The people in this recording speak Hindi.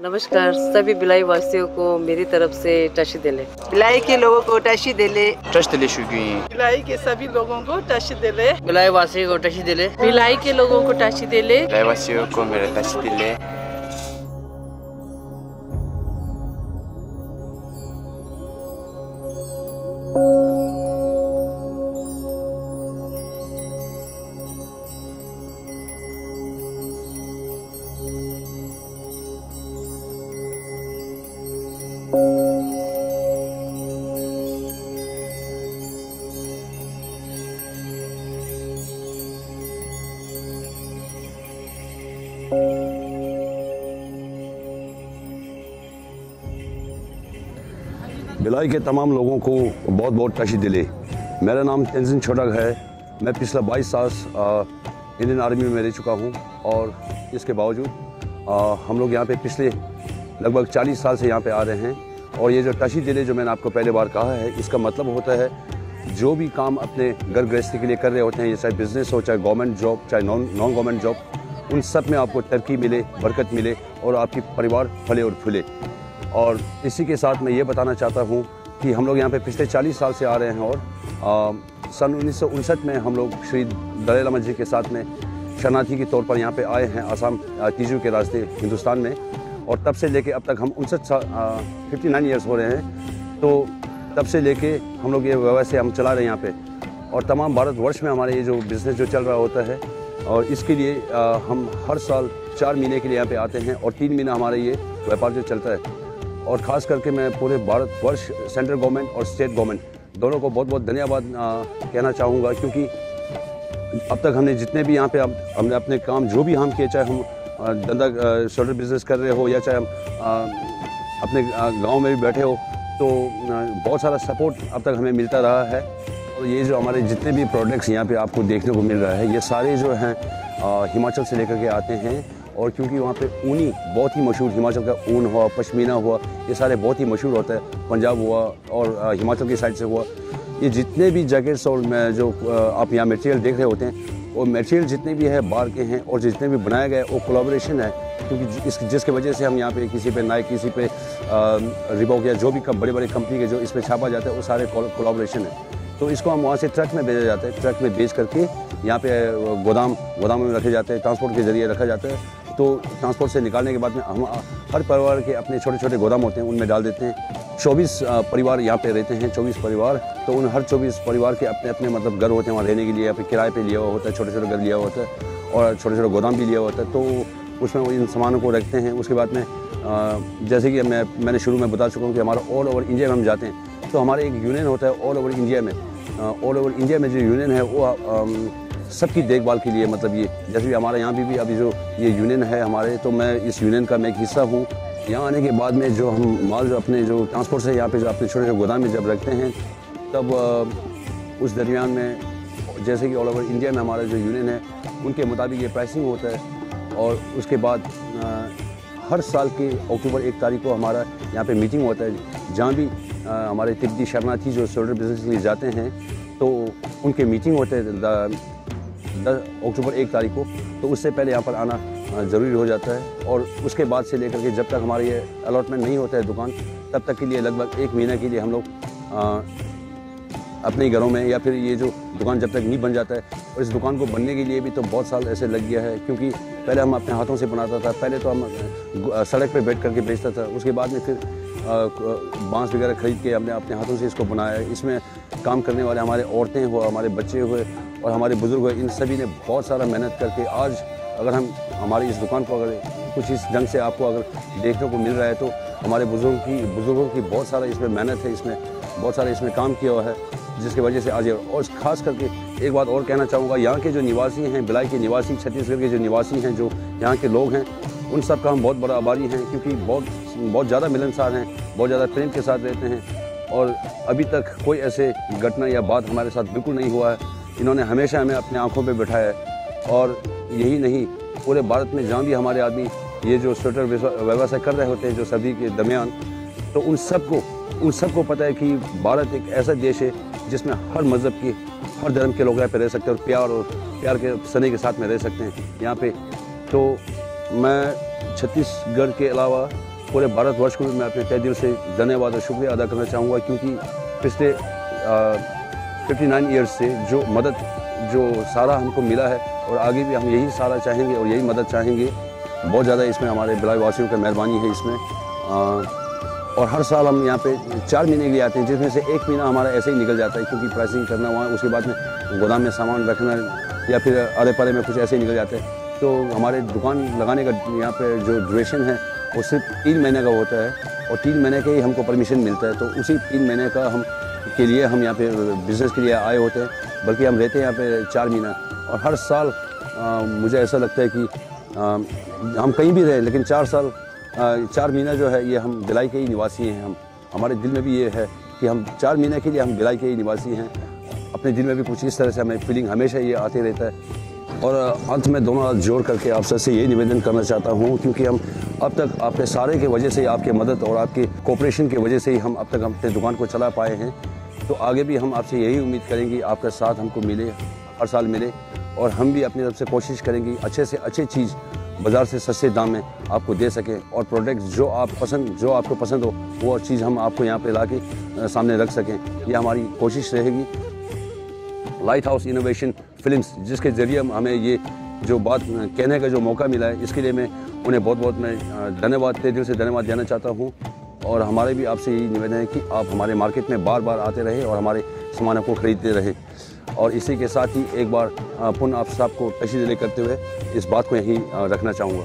नमस्कार सभी बिलाई वासियों को मेरी तरफ़ से टशी दिले। बिलाई के लोगों को टशी दिले। ट्रस्ट दिले शुगी भिलाई के सभी लोगों को टशी दिले। बिलाई वासियों को टशी दिले। बिलाई के लोगों को टशी दिले। रहवासियों को मेरे ट्रस्ट दिले। भिलाई के तमाम लोगों को बहुत बहुत टशी दिले। मेरा नाम तंजिन छोटक है। मैं पिछला 22 साल इंडियन आर्मी में रह चुका हूँ और इसके बावजूद आ, हम लोग यहाँ पे पिछले लगभग 40 साल से यहाँ पे आ रहे हैं और ये जो टशी दिले जो मैंने आपको पहले बार कहा है इसका मतलब होता है जो भी काम अपने घर गृहस्थी के लिए कर रहे होते हैं ये चाहे बिज़नेस हो चाहे गवर्नमेंट जॉब चाहे नॉन नॉन गवर्नमेंट जॉब उन सब में आपको तरक्की मिले बरकत मिले और आपकी परिवार फले और फूले। और इसी के साथ मैं ये बताना चाहता हूँ कि हम लोग यहाँ पे पिछले 40 साल से आ रहे हैं और आ, सन उन्नीस सौ उनसठ में हम लोग श्री दलाई लामा जी के साथ में शरणार्थी के तौर पर यहाँ पे आए हैं आसाम तीजू के रास्ते हिंदुस्तान में। और तब से लेके अब तक हम उनसठ साल फिफ्टी नाइन ईयर्स हो रहे हैं। तो तब से लेके हम लोग ये व्यवसाय हम चला रहे हैं यहाँ पे। और तमाम भारतवर्ष में हमारे ये जो बिज़नेस जो चल रहा होता है और इसके लिए हम हर साल चार महीने के लिए यहाँ पे आते हैं और तीन महीना हमारा ये व्यापार जो चलता है। और ख़ास करके मैं पूरे भारत वर्ष सेंट्रल गवर्नमेंट और स्टेट गवर्नमेंट दोनों को बहुत बहुत धन्यवाद कहना चाहूँगा क्योंकि अब तक हमने जितने भी यहाँ पे हम, हमने अपने काम जो भी हम किए चाहे हम धंधा शोल्डर बिज़नेस कर रहे हो या चाहे हम अपने गाँव में भी बैठे हो तो बहुत सारा सपोर्ट अब तक हमें मिलता रहा है। और ये जो हमारे जितने भी प्रोडक्ट्स यहाँ पे आपको देखने को मिल रहा है, ये सारे जो हैं हिमाचल से लेकर के आते हैं। और क्योंकि वहाँ पे ऊनी बहुत ही मशहूर, हिमाचल का ऊन हुआ, पश्मीना हुआ, ये सारे बहुत ही मशहूर होता है। पंजाब हुआ और हिमाचल की साइड से हुआ। ये जितने भी जैकेट्स और जो आप यहाँ मटेरियल देख रहे होते हैं, वो मटेरियल जितने भी है, बाहर के हैं और जितने भी बनाए गए, वो कोलाब्रेशन है। क्योंकि इस, जिसके वजह से हम यहाँ पे किसी पे नाइक किसी पे रिबॉक या जो भी बड़े बड़े कंपनी के जो इस पर छापा जाता है, वो सारे कोलाब्रेशन है। तो इसको हम वहाँ से ट्रक में भेजा जाता है। ट्रक में बेच करके यहाँ पे गोदाम गोदाम में रखे जाते हैं, ट्रांसपोर्ट के ज़रिए रखा जाता है। तो ट्रांसपोर्ट से निकालने के बाद में हम हर परिवार के अपने छोटे छोटे गोदाम होते हैं, उनमें डाल देते हैं। चौबीस परिवार यहाँ पे रहते हैं, चौबीस परिवार। तो उन हर चौबीस परिवार के अपने अपने मतलब घर होते हैं, वहाँ रहने के लिए, या फिर किराए पे लिया हुआ होता है छोटे छोटे घर लिया हुआ होता है, और छोटे छोटे गोदाम भी लिया हुआ होता है। तो उसमें इन सामानों को रखते हैं, उसके बाद में जैसे कि मैं, मैंने शुरू में बता चुका हूँ कि हमारा ऑल ओवर इंडिया में हम जाते हैं। तो हमारे एक यूनियन होता है, ऑल ओवर इंडिया में। ऑल ओवर इंडिया में जो यूनियन है वो सबकी देखभाल के लिए मतलब ये जैसे भी हमारे यहाँ भी, भी अभी जो ये यूनियन है हमारे तो मैं इस यूनियन का मैं एक हिस्सा हूँ। यहाँ आने के बाद में जो हम माल जो अपने जो ट्रांसपोर्ट से यहाँ पे जो अपने छोटे छोटे गोदाम में जब रखते हैं तब उस दरमियान में जैसे कि ऑल ओवर इंडिया में हमारा जो यूनियन है उनके मुताबिक ये प्राइसिंग होता है। और उसके बाद हर साल के अक्टूबर एक तारीख को हमारा यहाँ पे मीटिंग होता है। जहाँ भी आ, हमारे तिब्बती शरणार्थी जो शोल्डर बिज़नेस के लिए जाते हैं तो उनके मीटिंग होते हैं दस अक्टूबर एक तारीख को। तो उससे पहले यहाँ पर आना ज़रूरी हो जाता है। और उसके बाद से लेकर के जब तक हमारे ये अलॉटमेंट नहीं होता है दुकान तब तक के लिए लगभग एक महीने के लिए हम लोग अपने घरों में या फिर ये जो दुकान जब तक नहीं बन जाता है, और इस दुकान को बनने के लिए भी तो बहुत साल ऐसे लग गया है, क्योंकि पहले हम अपने हाथों से बनाता था, पहले तो हम सड़क पर बैठ करके बेचता था, उसके बाद में फिर बाँस वगैरह खरीद के हमने अपने हाथों से इसको बनाया। इसमें काम करने वाले हमारे औरतें हुए, हमारे बच्चे हुए और हमारे बुज़ुर्ग हुए, इन सभी ने बहुत सारा मेहनत करके आज अगर हम, हमारी इस दुकान को अगर कुछ इस ढंग से आपको अगर देखने को मिल रहा है तो हमारे बुज़ुर्गों की बुज़ुर्गों की बहुत सारा इसमें मेहनत है, इसमें बहुत सारा इसमें काम किया हुआ है। जिसकी वजह से आज और ख़ास करके एक बात और कहना चाहूँगा, यहाँ के जो निवासी हैं बिलाई के निवासी, छत्तीसगढ़ के जो निवासी हैं, जो यहाँ के लोग हैं, उन सब का हम बहुत बड़ा आभारी हैं क्योंकि बहुत बहुत ज़्यादा मिलनसार हैं, बहुत ज़्यादा प्रेम के साथ रहते हैं और अभी तक कोई ऐसे घटना या बात हमारे साथ बिल्कुल नहीं हुआ है। इन्होंने हमेशा हमें अपने आँखों पर बैठाया है और यही नहीं, पूरे भारत में जहाँ भी हमारे आदमी ये जो स्वेटर व्यवसाय कर रहे होते हैं, जो सभी के दरमियान तो उन सबको उन सबको पता है कि भारत एक ऐसा देश है जिसमें हर मज़हब की हर धर्म के लोग यहाँ पे रह सकते हैं और प्यार और प्यार के सने के साथ में रह सकते हैं यहाँ पे। तो मैं छत्तीसगढ़ के अलावा पूरे भारतवर्ष को भी मैं अपने तय से धन्यवाद और शुक्रिया अदा करना चाहूँगा क्योंकि पिछले फिफ्टी नाइन ईयर्स से जो मदद जो सारा हमको मिला है और आगे भी हम यही सारा चाहेंगे और यही मदद चाहेंगे बहुत ज़्यादा इसमें हमारे बिलाई वासियों की मेहरबानी है इसमें। आ, और हर साल हम यहाँ पे चार महीने के लिए आते हैं जिसमें से एक महीना हमारा ऐसे ही निकल जाता है क्योंकि प्राइसिंग करना वहाँ उसके बाद में गोदाम में सामान रखना या फिर अरे परे में कुछ ऐसे ही निकल जाते हैं। तो हमारे दुकान लगाने का यहाँ पे जो ड्यूरेशन है वो सिर्फ़ तीन महीने का होता है और तीन महीने के ही हमको परमिशन मिलता है। तो उसी तीन महीने का हम के लिए हम यहाँ पे बिज़नेस के लिए आए होते हैं बल्कि हम रहते हैं यहाँ पे चार महीना। और हर साल आ, मुझे ऐसा लगता है कि आ, हम कहीं भी रहे लेकिन चार साल चार महीना जो है ये हम भिलाई के ही निवासी हैं हम। हमारे दिल में भी ये है कि हम चार महीने के लिए हम भिलाई के ही निवासी हैं। अपने दिल में भी कुछ इस तरह से हमें फीलिंग हमेशा ये आते रहता है। और अंत में दोनों हाथ जोड़ करके आप सबसे यही निवेदन करना चाहता हूँ क्योंकि हम अब तक आपके सारे के वजह से आपके मदद और आपके कोऑपरेशन की वजह से ही हम अब तक अपने दुकान को चला पाए हैं। तो आगे भी हम आपसे यही उम्मीद करेंगे, आपका साथ हमको मिले, हर साल मिले। और हम भी अपनी तरफ़ से कोशिश करेंगे अच्छे से अच्छी चीज़ बाज़ार से सस्ते दाम में आपको दे सकें और प्रोडक्ट जो आप पसंद, जो आपको पसंद हो, वो चीज़ हम आपको यहाँ पे ला के सामने रख सकें। ये हमारी कोशिश रहेगी। लाइट हाउस इनोवेशन फिल्म्स जिसके ज़रिए हमें ये जो बात कहने का जो मौका मिला है, इसके लिए मैं उन्हें बहुत बहुत मैं धन्यवाद दिल से धन्यवाद देना चाहता हूँ। और हमारे भी आपसे यही निवेदन है कि आप हमारे मार्केट में बार बार आते रहें और हमारे सामानों को खरीदते रहें। और इसी के साथ ही एक बार पुनः आप सबको तशीदले करते हुए इस बात को यहीं रखना चाहूँगा।